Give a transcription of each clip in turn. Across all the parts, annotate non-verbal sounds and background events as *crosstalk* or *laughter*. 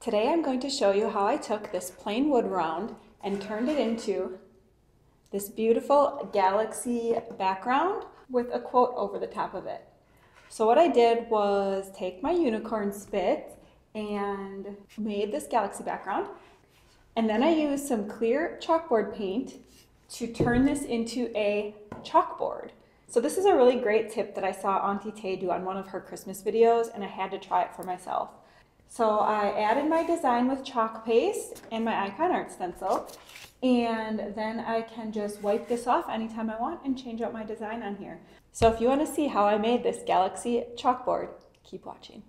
Today I'm going to show you how I took this plain wood round and turned it into this beautiful galaxy background with a quote over the top of it. So what I did was take my unicorn spit and made this galaxy background. And then I used some clear chalkboard paint to turn this into a chalkboard. So this is a really great tip that I saw Auntie Tay do on one of her Christmas videos and I had to try it for myself. So I added my design with chalk paste and my Ikonart stencil and then I can just wipe this off anytime I want and change out my design on here. So if you want to see how I made this galaxy chalkboard, keep watching.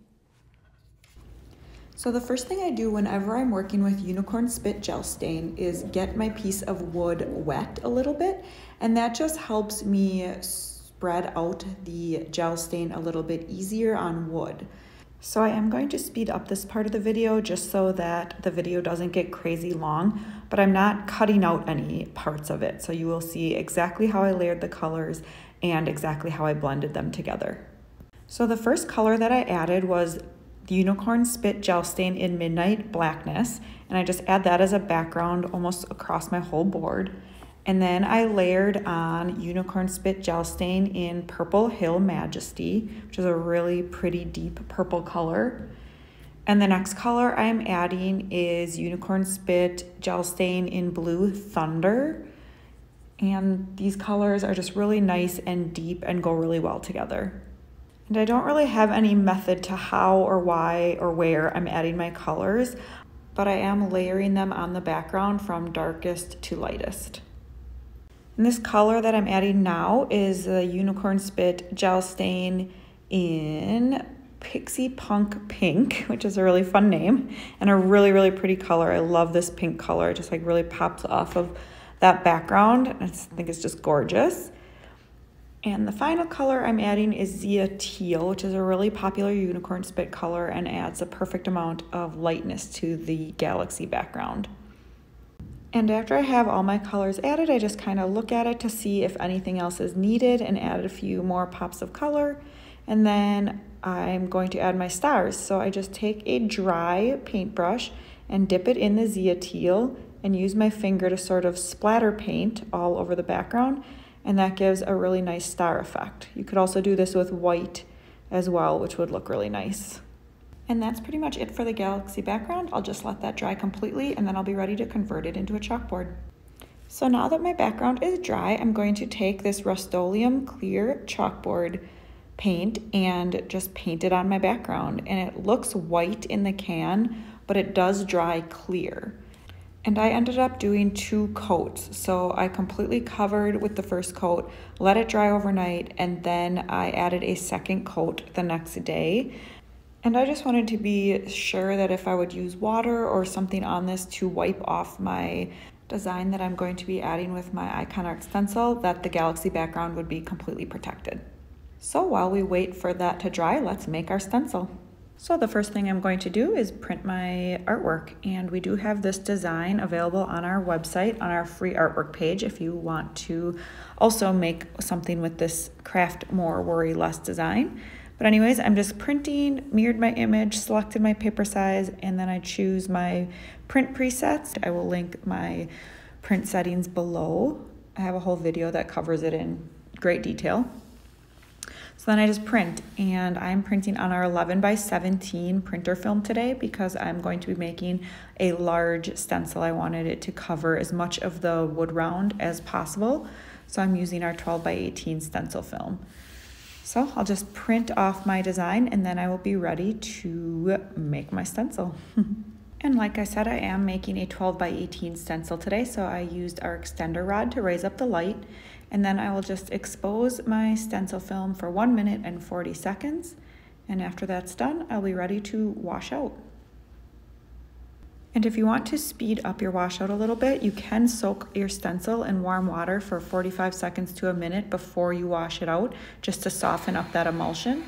So the first thing I do whenever I'm working with Unicorn Spit Gel Stain is get my piece of wood wet a little bit, and that just helps me spread out the gel stain a little bit easier on wood. So I am going to speed up this part of the video just so that the video doesn't get crazy long, but I'm not cutting out any parts of it. So you will see exactly how I layered the colors and exactly how I blended them together. So the first color that I added was the Unicorn Spit Gel Stain in Midnight Blackness, and I just add that as a background almost across my whole board. And then I layered on Unicorn Spit Gel Stain in Purple Hill Majesty, which is a really pretty deep purple color. And the next color I'm adding is Unicorn Spit Gel Stain in Blue Thunder. And these colors are just really nice and deep and go really well together. And I don't really have any method to how or why or where I'm adding my colors, but I am layering them on the background from darkest to lightest. And this color that I'm adding now is the Unicorn Spit Gel Stain in Pixie Punk Pink, *laughs* which is a really fun name and a really, really pretty color. I love this pink color. It just like really pops off of that background. I think it's just gorgeous. And the final color I'm adding is Zia Teal, which is a really popular unicorn spit color and adds a perfect amount of lightness to the galaxy background. And after I have all my colors added, I just kind of look at it to see if anything else is needed and add a few more pops of color. And then I'm going to add my stars. So I just take a dry paintbrush and dip it in the Zia Teal and use my finger to sort of splatter paint all over the background and that gives a really nice star effect. You could also do this with white as well, which would look really nice. And that's pretty much it for the galaxy background. I'll just let that dry completely and then I'll be ready to convert it into a chalkboard. So now that my background is dry, I'm going to take this Rust-Oleum clear chalkboard paint and just paint it on my background. And it looks white in the can, but it does dry clear. And I ended up doing two coats. So I completely covered with the first coat, let it dry overnight, and then I added a second coat the next day. And I just wanted to be sure that if I would use water or something on this to wipe off my design that I'm going to be adding with my Ikonart stencil, that the galaxy background would be completely protected. So while we wait for that to dry, let's make our stencil. So the first thing I'm going to do is print my artwork and we do have this design available on our website on our free artwork page if you want to also make something with this craft more worry less design. But anyways, I'm just printing, mirrored my image, selected my paper size, and then I choose my print presets. I will link my print settings below. I have a whole video that covers it in great detail. So then I just print and I'm printing on our 11 by 17 printer film today because I'm going to be making a large stencil. I wanted it to cover as much of the wood round as possible. So I'm using our 12 by 18 stencil film. So I'll just print off my design and then I will be ready to make my stencil. *laughs* and like I said, I am making a 12 by 18 stencil today. So I used our extender rod to raise up the light and then I will just expose my stencil film for one minute and 40 seconds. And after that's done, I'll be ready to wash out. And if you want to speed up your washout a little bit, you can soak your stencil in warm water for 45 seconds to a minute before you wash it out, just to soften up that emulsion.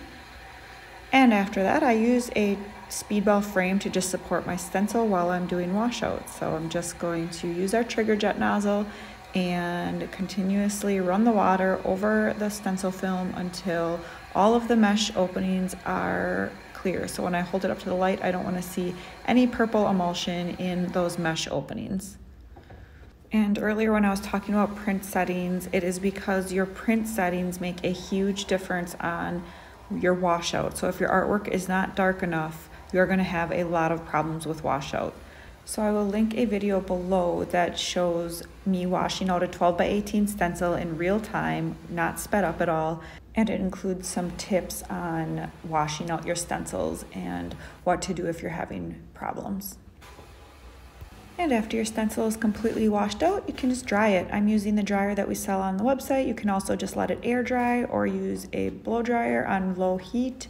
And after that, I use a speedball frame to just support my stencil while I'm doing washout. So I'm just going to use our trigger jet nozzle and continuously run the water over the stencil film until all of the mesh openings are clear. So when I hold it up to the light, I don't want to see any purple emulsion in those mesh openings. And earlier when I was talking about print settings, it is because your print settings make a huge difference on your washout. So if your artwork is not dark enough, you're gonna have a lot of problems with washout. So I will link a video below that shows me washing out a 12 by 18 stencil in real time, not sped up at all. And it includes some tips on washing out your stencils and what to do if you're having problems. And after your stencil is completely washed out, you can just dry it. I'm using the dryer that we sell on the website. You can also just let it air dry or use a blow dryer on low heat.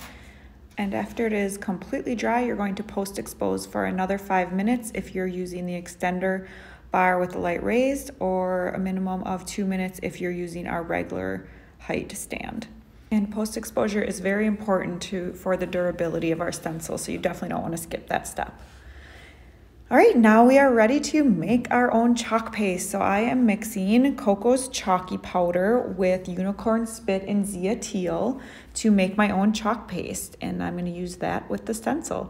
And after it is completely dry, you're going to post expose for another five minutes if you're using the extender bar with the light raised or a minimum of two minutes if you're using our regular height stand. And post exposure is very important to for the durability of our stencil, so you definitely don't want to skip that step. All right, now we are ready to make our own chalk paste. So I am mixing Coco's Chalky Powder with Unicorn Spit and Zia Teal to make my own chalk paste. And I'm gonna use that with the stencil.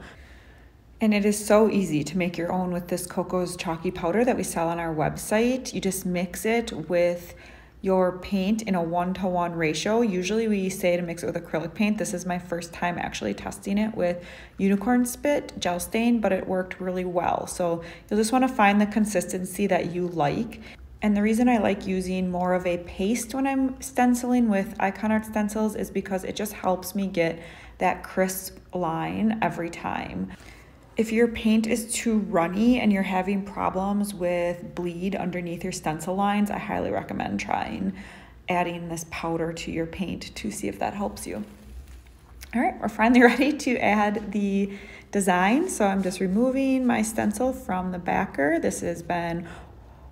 And it is so easy to make your own with this Coco's Chalky Powder that we sell on our website. You just mix it with your paint in a one-to-one ratio. Usually we say to mix it with acrylic paint. This is my first time actually testing it with unicorn spit gel stain, but it worked really well. So you'll just wanna find the consistency that you like. And the reason I like using more of a paste when I'm stenciling with Ikonart stencils is because it just helps me get that crisp line every time. If your paint is too runny and you're having problems with bleed underneath your stencil lines, I highly recommend trying adding this powder to your paint to see if that helps you. All right, we're finally *laughs* ready to add the design. So I'm just removing my stencil from the backer. This has been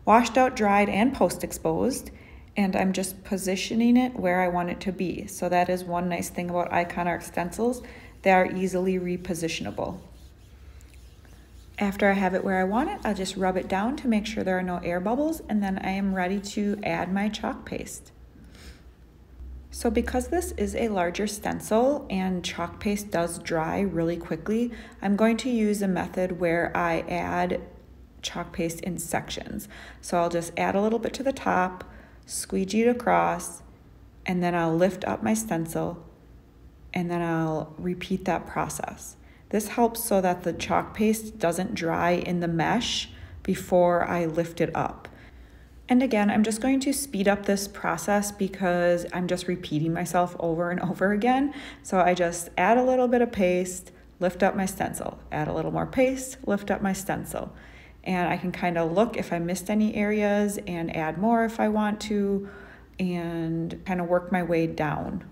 washed out, dried, and post-exposed. And I'm just positioning it where I want it to be. So that is one nice thing about Ikonart stencils. They are easily repositionable. After I have it where I want it, I'll just rub it down to make sure there are no air bubbles and then I am ready to add my chalk paste. So because this is a larger stencil and chalk paste does dry really quickly, I'm going to use a method where I add chalk paste in sections. So I'll just add a little bit to the top, squeegee it across, and then I'll lift up my stencil and then I'll repeat that process. This helps so that the chalk paste doesn't dry in the mesh before I lift it up. And again, I'm just going to speed up this process because I'm just repeating myself over and over again. So I just add a little bit of paste, lift up my stencil, add a little more paste, lift up my stencil. And I can kind of look if I missed any areas and add more if I want to and kind of work my way down.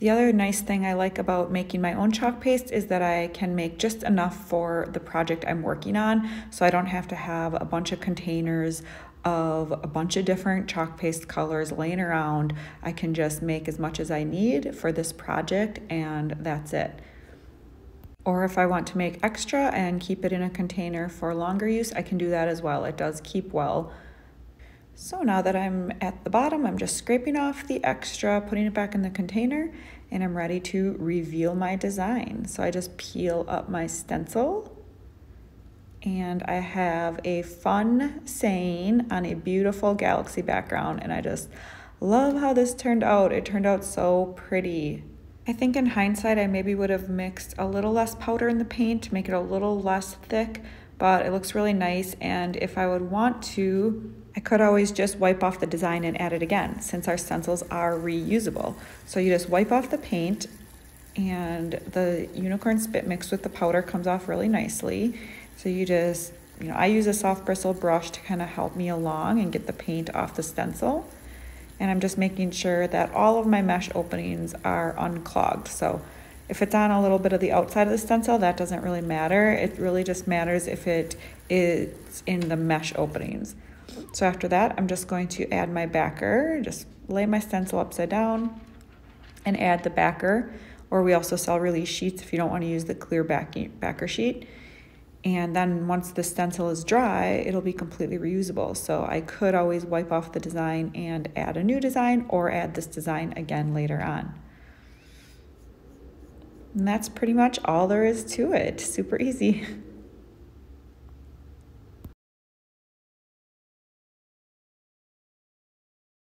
The other nice thing I like about making my own chalk paste is that I can make just enough for the project I'm working on, so I don't have to have a bunch of containers of a bunch of different chalk paste colors laying around. I can just make as much as I need for this project and that's it. Or if I want to make extra and keep it in a container for longer use, I can do that as well. It does keep well. So now that I'm at the bottom, I'm just scraping off the extra, putting it back in the container, and I'm ready to reveal my design. So I just peel up my stencil and I have a fun saying on a beautiful galaxy background and I just love how this turned out. It turned out so pretty. I think in hindsight I maybe would have mixed a little less powder in the paint to make it a little less thick, but it looks really nice and if I would want to I could always just wipe off the design and add it again since our stencils are reusable. So you just wipe off the paint and the unicorn spit mixed with the powder comes off really nicely. So you just, you know, I use a soft bristle brush to kind of help me along and get the paint off the stencil. And I'm just making sure that all of my mesh openings are unclogged. So if it's on a little bit of the outside of the stencil, that doesn't really matter. It really just matters if it is in the mesh openings. So after that, I'm just going to add my backer, just lay my stencil upside down and add the backer. Or we also sell release sheets if you don't want to use the clear backing, backer sheet. And then once the stencil is dry, it'll be completely reusable. So I could always wipe off the design and add a new design or add this design again later on. And that's pretty much all there is to it. Super easy. *laughs*